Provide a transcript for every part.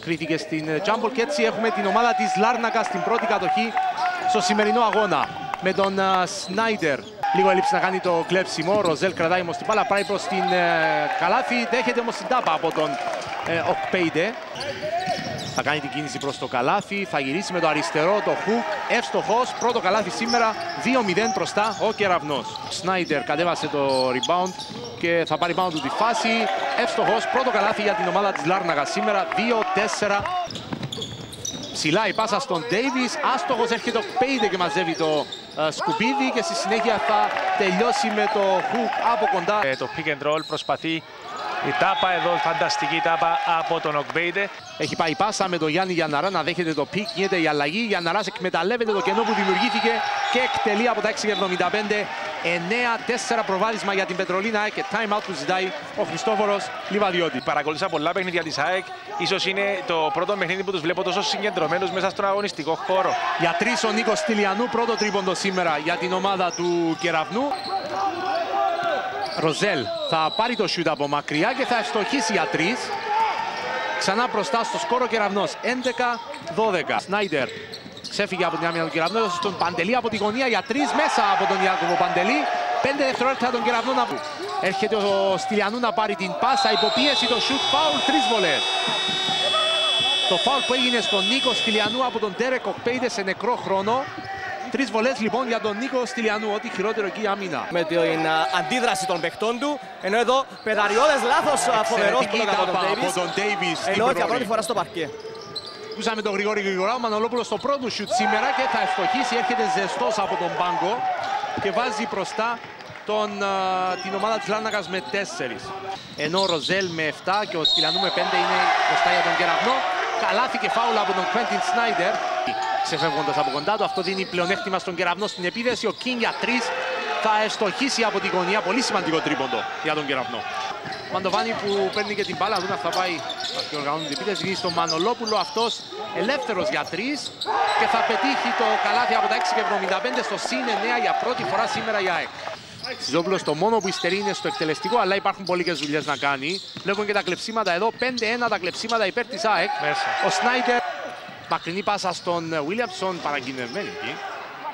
κρίθηκε στην Τζάμπολ και έτσι έχουμε την ομάδα της Λάρνακα στην πρώτη κατοχή στο σημερινό αγώνα με τον Σνάιντερ. Λίγο έλειψε να κάνει το κλέψιμο. Ο Ροζέλ κρατάει όμως την μπάλα, πάει προς την καλάθι. Δέχεται όμως την τάπα από τον Οκπέιντε. Θα κάνει την κίνηση προς το καλάθι, θα γυρίσει με το αριστερό, το χουκ, εύστοχος, πρώτο καλάθι σήμερα, 2-0 μπροστά ο Κεραυνός. Σνάιντερ κατέβασε το rebound και θα πάρει πάνω του τη φάση, εύστοχος, πρώτο καλάθι για την ομάδα της Λάρνακας σήμερα, 2-4. Ψηλά η πάσα στον Ντέιβις, άστοχος έρχεται ο Πέιντε και μαζεύει το ε, σκουπίδι και στη συνέχεια θα τελειώσει με το hook από κοντά. Ε, το pick and roll προσπαθεί η τάπα εδώ, φανταστική τάπα από τον Οκμπέιντε. Έχει πάει πάσα με τον Γιάννη Γιανναρά να δέχεται το pick, γίνεται η αλλαγή. Γιανναράς εκμεταλλεύεται το κενό που δημιουργήθηκε και εκτελεί από τα 6.75. 9-4 προβάδισμα για την Πετρολίνα και time out που ζητάει ο Χριστόφορος Λιβαδιώτη. Παρακολούθησα πολλά παιχνίδια της ΑΕΚ. Ίσως είναι το πρώτο παιχνίδι που τους βλέπω τόσο συγκεντρωμένους μέσα στον αγωνιστικό χώρο. Για τρεις ο Νίκος Τηλιανού, πρώτο τρίποντο σήμερα για την ομάδα του Κεραυνού. Ροζέλ θα πάρει το σιούτ από μακριά και θα ευστοχίσει για τρεις. Ξανά μπροστά στο σκόρο Κεραυνός. 11-12. Σνάιντερ ξέφυγε από την άμυνα του Κεραυνού. Στον Παντελή από τη γωνία για τρεις μέσα από τον Ιάκωβο Παντελή. Πέντε δευτερόλεπτα τον Κεραυνό να Έρχεται ο Στυλιανού να πάρει την πάσα. Υποπίεση το σιούτ φάουλ. Τρεις βολές. Το φάουλ που έγινε στον Νίκο Στυλιανού από τον Τέρεκ Οκπέιδε σε νεκρό χρόνο. Τρεις βολές λοιπόν για τον Νίκο Στυλιανού, ό,τι χειρότερο εκεί άμυνα. Με την αντίδραση των παιχτών του. Ενώ εδώ πεδαριώδε λάθος φοβερός που από τον Ντέιβι. Ενώ για πρώτη φορά στο παρκέ. Ακούσαμε τον Γρηγόρη Γρηγορά, ο Μανολόπουλος στο πρώτο σουτ σήμερα και θα ευστοχήσει. Έρχεται ζεστός από τον πάγκο και βάζει μπροστά τον, την ομάδα της Λάνακας με 4. Ενώ ο Ροζέλ με 7 και ο Στυλιανού με 5 είναι μπροστά για τον Κεραυνό. Καλάθη και φάουλα από τον Quentin Σνάιντερ ξεφεύγοντας από κοντά του. Αυτό δίνει πλεονέκτημα στον κεραυνό στην επίδεση. Ο Κίνγκ για τρεις θα εστοχίσει από την γωνία. Πολύ σημαντικό τρίποντο για τον κεραυνό. Μαντοβάνη που παίρνει και την μπάλα, δούμε θα πάει και οργανώνει την επίθεση. Γυρίζει στον Μανολόπουλο, αυτός ελεύθερος για τρεις και θα πετύχει το καλάθι από τα 6,75 στο συν 9 για πρώτη φορά σήμερα η ΑΕΚ. Σιζόπουλος το μόνο που υστερεί είναι στο εκτελεστικό, αλλά υπάρχουν πολλές δουλειές να κάνει. Βλέπουμε και τα κλεψίματα εδώ, 5-1 τα κλεψίματα υπέρ της ΑΕΚ. Μέσα. Ο Σνάιντερ Μακρινή πάσα στον Βίλιαμσον, παραγκινευμένη εκεί.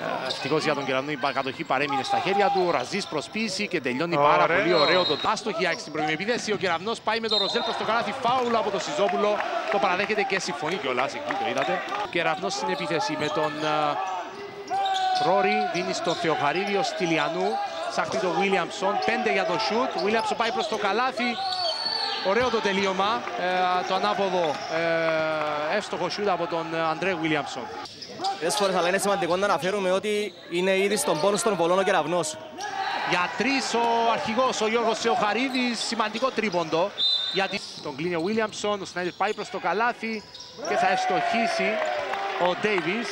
Ε, Ευτυχώς για τον Κεραυνό η κατοχή παρέμεινε στα χέρια του. Ο Ραζής προσποίηση και τελειώνει πάρα πολύ ωραίο το άστοχη στην πρώτη επίθεση. Ο Κεραυνός πάει με τον Ροζέλ προς το καλάθι. Φάουλ από τον Σιζόπουλο. Το παραδέχεται και συμφωνεί κιόλας. Εκεί το είδατε. Ο Κεραυνός στην επίθεση με τον uh, Ρόρι. Δίνει στο Θεοχαρίδιο Στυλιανού. Ψάχνει τον Βίλιαμσον. 5 για το σουτ. Βίλιαμσον πάει προς το καλάθι. Ωραίο το τελείωμα, ε, το ανάποδο ε, εύστοχο σιούτ από τον Αντρέ Βίλιαμσον. Πολλές φορές αλλά είναι σημαντικό να αναφέρουμε ότι είναι ήδη στον πόνο στον Βολόνο κεραυνός. Για τρεις ο αρχηγός, ο Γιώργος Σεοχαρίδης, σημαντικό τρίποντο. Γιατί τον κλείνει ο Βίλιαμσον, ο Σνάιντερ πάει προς το καλάθι και θα ευστοχίσει ο Ντέιβις.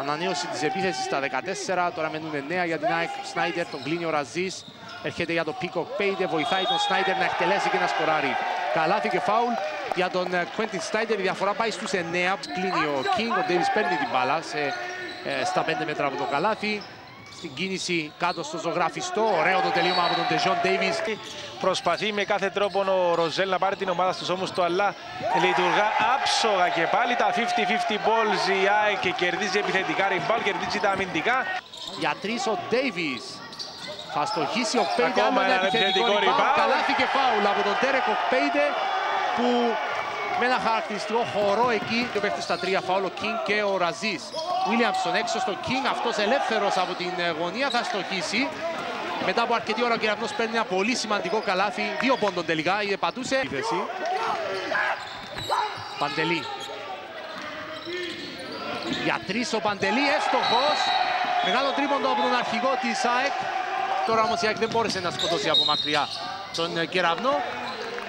Ανανέωση της επίθεσης στα 14, τώρα μένουν 9 για την ΑΕΚ Σνάιντερ, τον κλείνει ο Ραζής. Έρχεται για το Πίκο Πέιντε, βοηθάει τον Σνάιντερ να εκτελέσει και να σκοράρει. Καλάθι και φάουλ για τον Quentin Σνάιντερ. Η διαφορά πάει στους 9. Κλείνει ο King. Ο Ντέιβις παίρνει την μπάλα σε, ε, στα 5 μέτρα από το καλάθι. Στην κίνηση κάτω στο ζωγραφιστό. Ωραίο το τελείωμα από τον Τεζόν Ντέιβις. Προσπαθεί με κάθε τρόπο ο Ροζέλ να πάρει την ομάδα στους ώμους του, αλλά λειτουργά άψογα και πάλι τα 50-50 balls η ΑΕΚ και κερδίζει επιθετικά rebound, κερδίζει τα αμυντικά. Για τρεις ο Ντέιβις. Θα στοχίσει ο Πέιντε άμα ένα επιθετικό rebound. Καλάθι και φάουλ από τον Τέρεκ ο Πέιντε που με ένα χαρακτηριστικό χορό εκεί και παίχτης στα τρία φάουλ ο Κίνγκ και ο Ραζής. Βίλιαμσον έξω στο Κίνγκ, αυτός ελεύθερος από την ε, γωνία θα στοχίσει. Μετά από αρκετή ώρα ο Κεραυνός παίρνει ένα πολύ σημαντικό καλάθι, δύο πόντων τελικά, η πατούσε. Παντελή. Για τρεις ο Παντελή, εύστοχος. Μεγάλο τρίποντο από τον αρχηγό της ΑΕΚ. Τώρα όμως η ΑΕΚ δεν μπόρεσε να σκοτώσει από μακριά τον ε, Κεραυνό.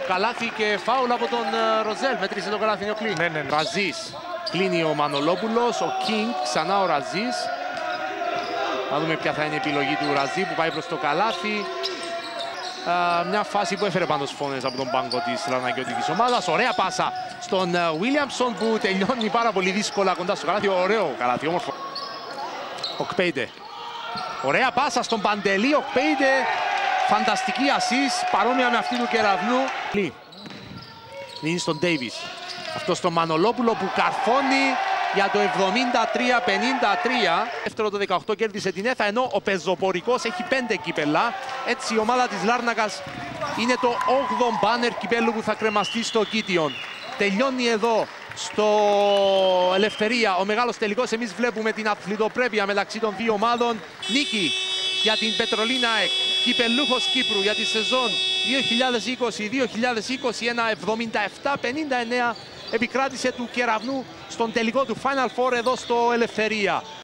Καλάθι και φάουλ από τον ε, Ροζέλ. Μέτρησε το καλάθι ο Κλίν. Ναι, ναι, ναι. Ραζής. Κλείνει ο Μανολόπουλος, ο Κίνγκ, ξανά ο Ραζής. Να δούμε ποια θα είναι η επιλογή του Ραζί που πάει προς το καλάθι. Uh, μια φάση που έφερε πάντως φόνες από τον πάγκο της Λαναγκιώτικης ομάδας. Ωραία πάσα στον Βίλιαμσον που τελειώνει πάρα πολύ δύσκολα κοντά στο καλάθι. Ωραίο καλάθι, όμορφο. Ο Κπέιντε Ωραία πάσα στον Παντελή, ο Πέιντε. Φανταστική ασίς, παρόμοια με αυτή του Κεραυνού. Λύνει στον Ντέιβις. Αυτός στο Μανολόπουλο που καρφώνει για το 73-53. Δεύτερο το 18 κέρδισε την ΕΘΑ, ενώ ο Πεζοπορικός έχει 5 κύπελα. Έτσι η ομάδα της Λάρνακας είναι το 8ο μπάνερ κυπέλου που θα κρεμαστεί στο Κίτιον. Τελειώνει εδώ στο Ελευθερία ο μεγάλος τελικός. Εμείς βλέπουμε την αθλητοπρέπεια μεταξύ των δύο ομάδων. Νίκη για την Πετρολίνα ΕΚ. Κυπελούχος Κύπρου για τη σεζόν 2020-2021 77-59 επικράτησε του Κεραυνού στον τελικό του Final Four εδώ στο Ελευθερία.